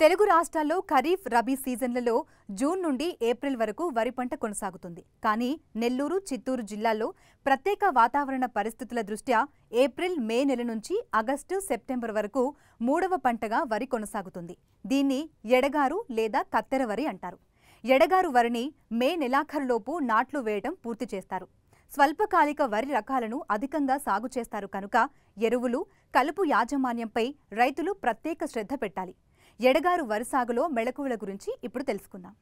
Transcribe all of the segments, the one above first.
తెలుగు రాష్ట్రాల్లో ఖరీఫ్ రబీ సీజన్లలో జూన్ నుండి ఏప్రిల్ వరకు వరి పంట కొనసాగుతుంది. కానీ నెల్లూరు చిత్తూరు జిల్లాల్లో ప్రత్యేక వాతావరణ పరిస్థితుల దృష్ట్యా ఏప్రిల్ మే నెల నుంచి ఆగస్టు సెప్టెంబర్ వరకు మూడవ పంటగా వరి కొనసాగుతుంది. దీన్ని ఎడగారు లేదా కత్తెర వరి అంటారు. ఎడగారు వరిని మే నెలాఖరులోపు నాట్లు వేయడం పూర్తి చేస్తారు. స్వల్పకాలిక వరి రకాలను అధికంగా సాగు చేస్తారు కనుక ఎరువులు కలుపు యాజమాన్యంపై రైతులు ప్రత్యేక శ్రద్ధ పెట్టాలి. ఎడగారు వరి సాగులో మెళకువల గురించి ఇప్పుడు తెలుసుకుందాం.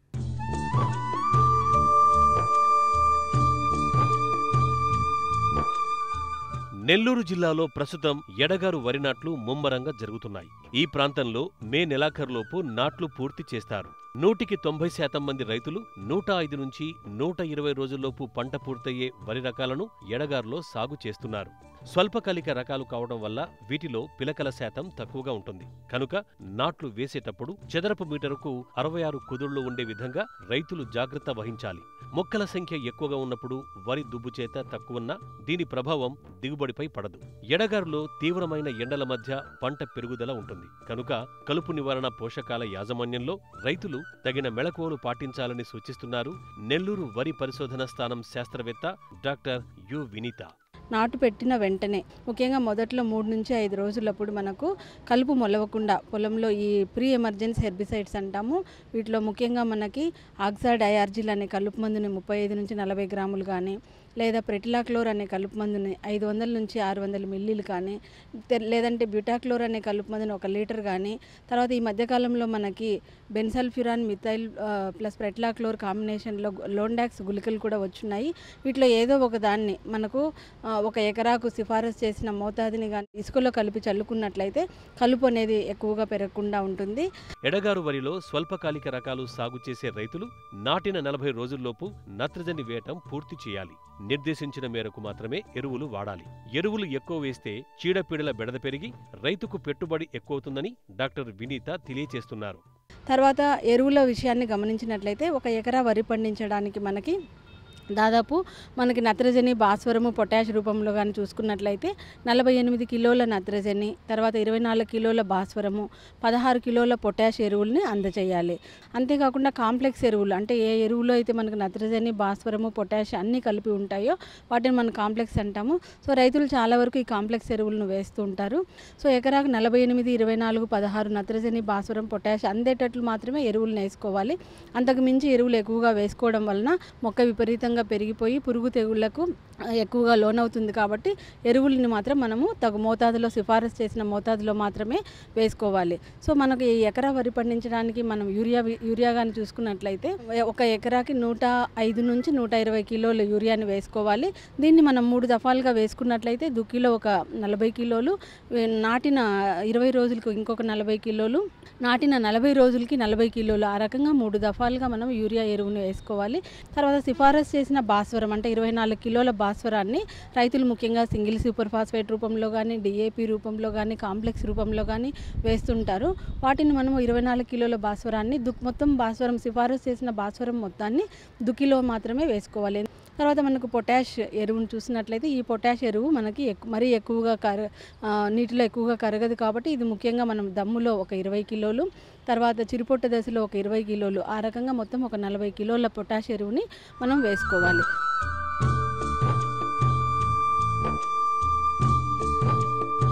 నెల్లూరు జిల్లాలో ప్రస్తుతం ఎడగారు వరి నాట్లు ముమ్మరంగా జరుగుతున్నాయి. ఈ ప్రాంతంలో మే నెలాఖరులోపు నాట్లు పూర్తి చేస్తారు. నూటికి తొంభై శాతం మంది రైతులు నూట ఐదు నుంచి నూట ఇరవై రోజుల్లోపు పంట పూర్తయ్యే వరి రకాలను ఎడగారులో సాగు చేస్తున్నారు. స్వల్పకాలిక రకాలు కావడం వల్ల వీటిలో పిలకల శాతం తక్కువగా ఉంటుంది. కనుక నాట్లు వేసేటప్పుడు చదరపు మీటరుకు అరవై ఆరు కుదుళ్ళు ఉండే విధంగా రైతులు జాగ్రత్త వహించాలి. మొక్కల సంఖ్య ఎక్కువగా ఉన్నప్పుడు వరి దుబ్బు చేత తక్కువున్నా దీని ప్రభావం దిగుబడిపై పడదు. ఎడగారులో తీవ్రమైన ఎండల మధ్య పంట పెరుగుదల ఉంటుంది. కనుక కలుపు నివారణ పోషకాల యాజమాన్యంలో రైతులు తగిన మెళకువలు పాటించాలని సూచిస్తున్నారు నెల్లూరు వరి పరిశోధన స్థానం శాస్త్రవేత్త డాక్టర్ యు వినీత. నాటు పెట్టిన వెంటనే ముఖ్యంగా మొదట్లో మూడు నుంచి ఐదు రోజులప్పుడు మనకు కలుపు మొలవకుండా పొలంలో ఈ ప్రీ ఎమర్జెన్సీ హెర్బిసైడ్స్ అంటాము. వీటిలో ముఖ్యంగా మనకి ఆక్సైడ్ ఐఆర్జిల్ అనే కలుపు మందుని ముప్పై ఐదు నుంచి నలభై గ్రాములు కానీ లేదా ప్రెటిలాక్లోర్ అనే కలుపు మందుని ఐదు వందల నుంచి ఆరు వందల మిల్లీలు కానీ లేదంటే బ్యూటాక్లోర్ అనే కలుపు మందుని ఒక లీటర్ కానీ తర్వాత ఈ మధ్యకాలంలో మనకి బెన్సల్ఫ్యూరాన్ మిథైల్ ప్లస్ ప్రెటిలాక్లోర్ కాంబినేషన్లో లోన్డాక్స్ గుళికలు కూడా వచ్చున్నాయి. వీటిలో ఏదో ఒక దాన్ని మనకు ఒక ఎకరాకు సిఫారసు చేసిన మోతాదుని కానీ ఇసుకలో కలిపి చల్లుకున్నట్లయితే కలుపు అనేది ఎక్కువగా పెరగకుండా ఉంటుంది. ఎడగారు వరిలో స్వల్పకాలిక రకాలు సాగు చేసే రైతులు నాటిన నలభై రోజుల్లోపు నత్రజని వేయటం పూర్తి చేయాలి. నిర్దేశించిన మేరకు మాత్రమే ఎరువులు వాడాలి. ఎరువులు ఎక్కువ వేస్తే చీడపీడల బెడద పెరిగి రైతుకు పెట్టుబడి ఎక్కువవుతుందని డాక్టర్ వినీత తెలియచేస్తున్నారు. తర్వాత ఎరువుల విషయాన్ని గమనించినట్లయితే ఒక ఎకరా వరి పండించడానికి మనకి దాదాపు మనకి నత్రజని భాస్వరము పొటాష్ రూపంలో కానీ చూసుకున్నట్లయితే నలభై ఎనిమిది కిలోల నత్రజని తర్వాత ఇరవై నాలుగు కిలోల భాస్వరము పదహారు కిలోల పొటాష్ ఎరువుల్ని అందజేయాలి. అంతేకాకుండా కాంప్లెక్స్ ఎరువులు అంటే ఏ ఎరువులో అయితే మనకు నత్రజని భాస్వరము పొటాష్ అన్నీ కలిపి ఉంటాయో వాటిని మనం కాంప్లెక్స్ అంటాము. సో రైతులు చాలా వరకు ఈ కాంప్లెక్స్ ఎరువులను వేస్తూ ఉంటారు. సో ఎకరాకు నలభై ఎనిమిది ఇరవై నాలుగు పదహారు నత్రజని భాస్వరం పొటాష్ అందేటట్లు మాత్రమే ఎరువులను వేసుకోవాలి. అంతకు మించి ఎరువులు ఎక్కువగా వేసుకోవడం వలన మొక్క విపరీతంగా పెరిగిపోయి పురుగు తెగుళ్ళకు ఎక్కువగా లోనవుతుంది కాబట్టి ఎరువులని మాత్రం మనము తగు మోతాదులో సిఫారసు చేసిన మోతాదులో మాత్రమే వేసుకోవాలి. సో మనకు ఈ ఎకరా వరి పండించడానికి మనం యూరియా యూరియా కానీ చూసుకున్నట్లయితే ఒక ఎకరాకి నూట ఐదు నుంచి నూట ఇరవై కిలోల యూరియాని వేసుకోవాలి. దీన్ని మనం మూడు దఫాలుగా వేసుకున్నట్లయితే దుక్కిలో ఒక నలభై కిలోలు నాటిన ఇరవై రోజులకు ఇంకొక నలభై కిలోలు నాటిన నలభై రోజులకి నలభై కిలోలు ఆ రకంగా మూడు దఫాలుగా మనం యూరియా ఎరువును వేసుకోవాలి. తర్వాత సిఫారసు చేసిన భాస్వరం అంటే ఇరవై నాలుగు కిలోల భాస్వరాన్ని రైతులు ముఖ్యంగా సింగిల్ సూపర్ ఫాస్ఫేట్ రూపంలో కానీ డిఏపి రూపంలో కానీ కాంప్లెక్స్ రూపంలో కానీ వేస్తుంటారు. వాటిని మనము ఇరవై నాలుగు కిలోల భాస్వరాన్ని దుక్ మొత్తం భాస్వరం సిఫారసు చేసిన భాస్వరం మొత్తాన్ని దుక్కిలో మాత్రమే వేసుకోవాలి. తర్వాత మనకు పొటాష్ ఎరువును చూసినట్లయితే ఈ పొటాష్ ఎరువు మనకి ఎక్కు మరీ ఎక్కువగా కర నీటిలో ఎక్కువగా కరగదు కాబట్టి ఇది ముఖ్యంగా మనం దమ్ములో ఒక ఇరవై కిలోలు తర్వాత చిరుపొట్ట దశలో ఒక ఇరవై కిలోలు ఆ రకంగా మొత్తం ఒక నలభై కిలోల పొటాష్ ఎరువుని మనం వేసుకోవాలి.